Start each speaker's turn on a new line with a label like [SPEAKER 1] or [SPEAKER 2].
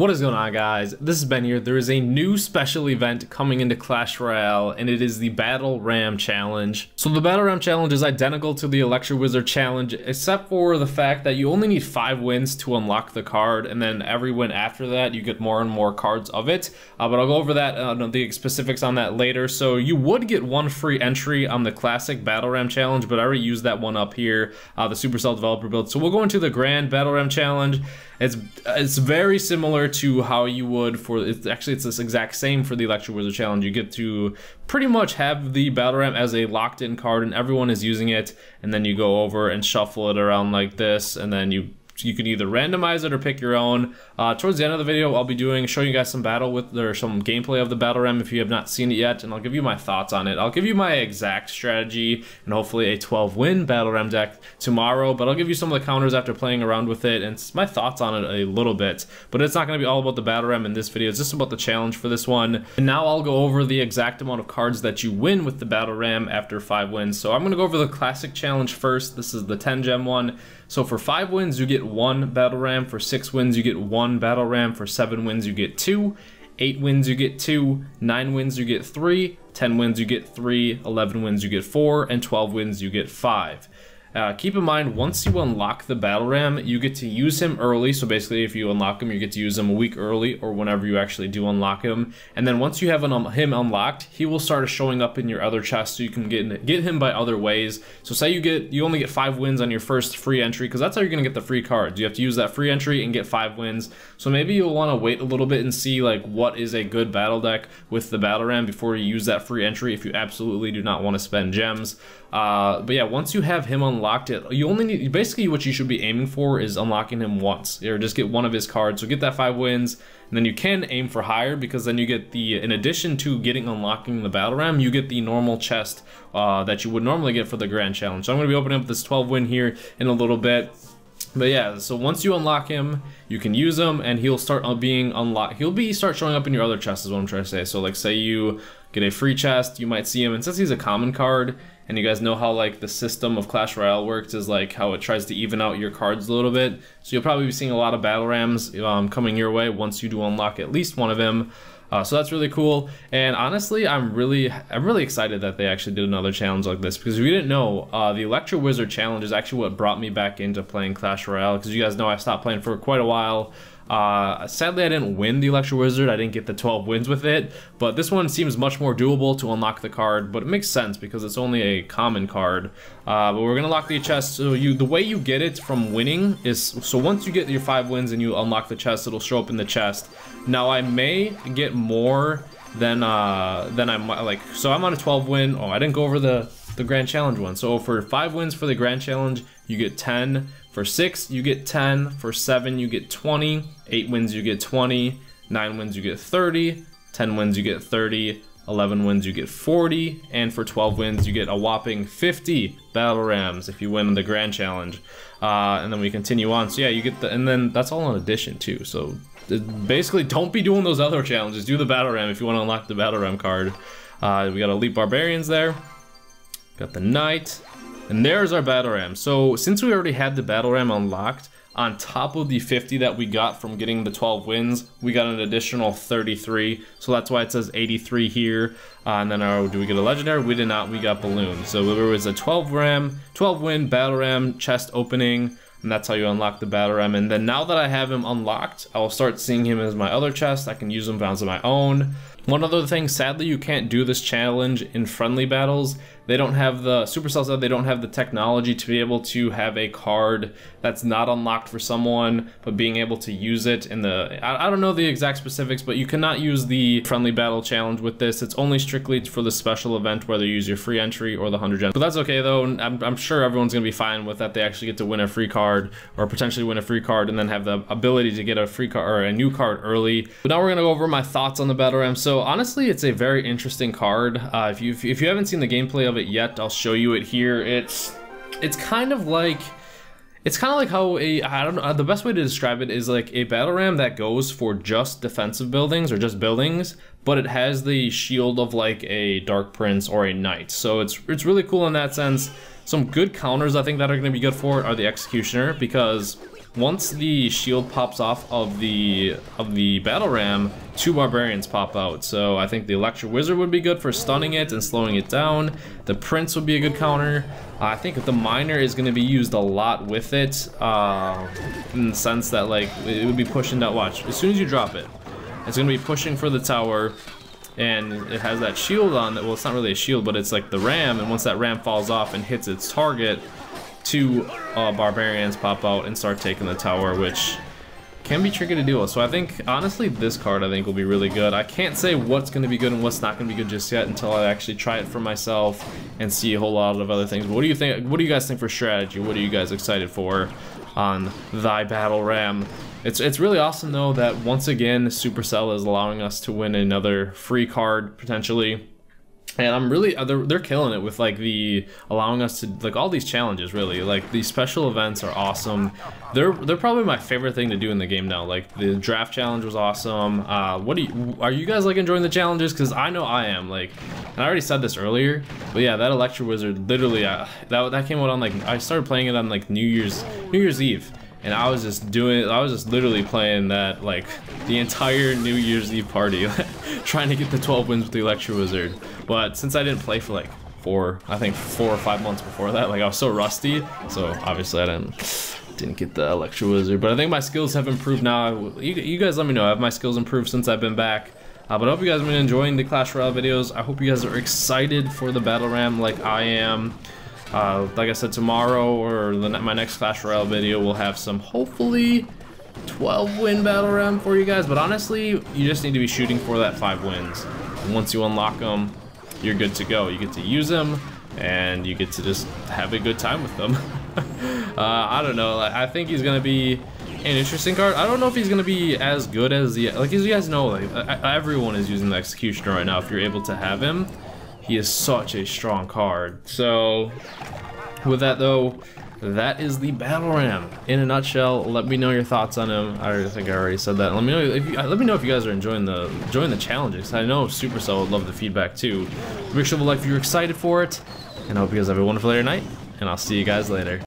[SPEAKER 1] What is going on guys? This is Ben here. There is a new special event coming into Clash Royale and it is the Battle Ram Challenge. So the Battle Ram Challenge is identical to the Electro Wizard Challenge except for the fact that you only need 5 wins to unlock the card and then every win after that you get more and more cards of it. Uh, but I'll go over that, uh, the specifics on that later. So you would get one free entry on the Classic Battle Ram Challenge but I already used that one up here, uh, the Supercell Developer build. So we'll go into the Grand Battle Ram Challenge. It's it's very similar to how you would for it's actually it's this exact same for the Electro Wizard Challenge. You get to pretty much have the battle ram as a locked in card and everyone is using it and then you go over and shuffle it around like this and then you you can either randomize it or pick your own. Uh, towards the end of the video, I'll be doing showing you guys some battle with or some gameplay of the battle ram if you have not seen it yet, and I'll give you my thoughts on it. I'll give you my exact strategy and hopefully a 12 win battle ram deck tomorrow, but I'll give you some of the counters after playing around with it and my thoughts on it a little bit. But it's not going to be all about the battle ram in this video. It's just about the challenge for this one. And now I'll go over the exact amount of cards that you win with the battle ram after five wins. So I'm going to go over the classic challenge first. This is the 10 gem one. So for five wins, you get one battle ram. For six wins, you get one battle ram. For seven wins, you get two. Eight wins, you get two. Nine wins, you get three. 10 wins, you get three. 11 wins, you get four. And 12 wins, you get five. Uh, keep in mind, once you unlock the Battle Ram, you get to use him early. So basically, if you unlock him, you get to use him a week early or whenever you actually do unlock him. And then once you have an, um, him unlocked, he will start showing up in your other chests so you can get, get him by other ways. So say you get you only get five wins on your first free entry because that's how you're going to get the free cards. You have to use that free entry and get five wins. So maybe you'll want to wait a little bit and see like what is a good battle deck with the Battle Ram before you use that free entry if you absolutely do not want to spend gems. Uh, but yeah, once you have him unlocked, it you only need basically what you should be aiming for is unlocking him once, or just get one of his cards. So get that five wins, and then you can aim for higher because then you get the in addition to getting unlocking the battle ram, you get the normal chest uh, that you would normally get for the grand challenge. So I'm going to be opening up this 12 win here in a little bit. But yeah, so once you unlock him, you can use him and he'll start being unlocked. He'll be start showing up in your other chests is what I'm trying to say. So like say you get a free chest, you might see him and since he's a common card and you guys know how like the system of Clash Royale works is like how it tries to even out your cards a little bit. So you'll probably be seeing a lot of battle rams um, coming your way once you do unlock at least one of them. Uh, so that's really cool. And honestly, I'm really, I'm really excited that they actually did another challenge like this because we didn't know uh, the Electro Wizard challenge is actually what brought me back into playing Clash Royale because you guys know I stopped playing for quite a while. Uh, sadly, I didn't win the Electro Wizard. I didn't get the 12 wins with it, but this one seems much more doable to unlock the card, but it makes sense because it's only a common card. Uh, but we're gonna lock the chest. So you, the way you get it from winning is, so once you get your five wins and you unlock the chest, it'll show up in the chest. Now I may get more than uh than I'm like. So I'm on a 12 win. Oh, I didn't go over the the Grand Challenge one. So for five wins for the Grand Challenge, you get 10. For six, you get 10. For seven, you get 20. Eight wins, you get 20. Nine wins, you get 30. 10 wins, you get 30. 11 wins, you get 40. And for 12 wins, you get a whopping 50 Battle Rams if you win the Grand Challenge. Uh, and then we continue on. So yeah, you get the, and then that's all in addition too. So basically, don't be doing those other challenges. Do the Battle Ram if you want to unlock the Battle Ram card. Uh, we got Elite Barbarians there. Got the Knight. And there's our Battle Ram. So since we already had the Battle Ram unlocked, on top of the 50 that we got from getting the 12 wins, we got an additional 33. So that's why it says 83 here. Uh, and then our, do we get a legendary? We did not, we got balloon. So there was a 12 ram, 12 win battle ram chest opening. And that's how you unlock the battle ram. And then now that I have him unlocked, I'll start seeing him as my other chest. I can use him as my own. One other thing, sadly you can't do this challenge in friendly battles they don't have the Supercell said they don't have the technology to be able to have a card that's not unlocked for someone, but being able to use it in the I, I don't know the exact specifics, but you cannot use the friendly battle challenge with this. It's only strictly for the special event, whether you use your free entry or the 100 gems. But that's okay though. I'm, I'm sure everyone's gonna be fine with that. They actually get to win a free card or potentially win a free card and then have the ability to get a free card or a new card early. But now we're gonna go over my thoughts on the battle ram. So honestly, it's a very interesting card. Uh, if you if you haven't seen the gameplay of it yet, I'll show you it here. It's it's kind of like it's kind of like how a I don't know uh, the best way to describe it is like a battle ram that goes for just defensive buildings or just buildings, but it has the shield of like a dark prince or a knight. So it's it's really cool in that sense. Some good counters I think that are going to be good for it are the executioner because once the shield pops off of the of the battle ram, two barbarians pop out. So I think the Electro Wizard would be good for stunning it and slowing it down. The Prince would be a good counter. I think the Miner is going to be used a lot with it, uh, in the sense that like it would be pushing that watch. As soon as you drop it, it's going to be pushing for the tower and it has that shield on that well it's not really a shield but it's like the ram and once that ram falls off and hits its target two uh, barbarians pop out and start taking the tower which can be tricky to deal with. So I think honestly this card I think will be really good. I can't say what's going to be good and what's not going to be good just yet until I actually try it for myself and see a whole lot of other things. But what do you think what do you guys think for strategy? What are you guys excited for on thy battle ram? It's it's really awesome though that once again Supercell is allowing us to win another free card potentially. And I'm really uh, they're, they're killing it with like the allowing us to like all these challenges really like these special events are awesome. They're they're probably my favorite thing to do in the game now. Like the draft challenge was awesome. Uh, what do you are you guys like enjoying the challenges? Because I know I am. Like, and I already said this earlier, but yeah, that Electro Wizard literally uh, that that came out on like I started playing it on like New Year's New Year's Eve and I was just doing I was just literally playing that like the entire New Year's Eve party trying to get the 12 wins with the Electro Wizard. But since I didn't play for like four I think four or five months before that like I was so rusty so obviously I didn't didn't get the Electro Wizard. But I think my skills have improved now. You, you guys let me know. Have my skills improved since I've been back? Uh, but I hope you guys have been enjoying the Clash Royale videos. I hope you guys are excited for the Battle Ram like I am uh, like I said, tomorrow or the, my next Clash Royale video we'll have some, hopefully, 12 win battle ram for you guys. But honestly, you just need to be shooting for that 5 wins. Once you unlock them, you're good to go. You get to use them, and you get to just have a good time with them. uh, I don't know. I think he's going to be an interesting card. I don't know if he's going to be as good as the... Like, as you guys know, like, everyone is using the Executioner right now if you're able to have him. He is such a strong card. So, with that though, that is the Battle Ram in a nutshell. Let me know your thoughts on him. I think I already said that. Let me know if you, uh, let me know if you guys are enjoying the enjoying the challenges. I know Supercell would love the feedback too. Make sure to like if you're excited for it. And I hope you guys have a wonderful day night. And I'll see you guys later.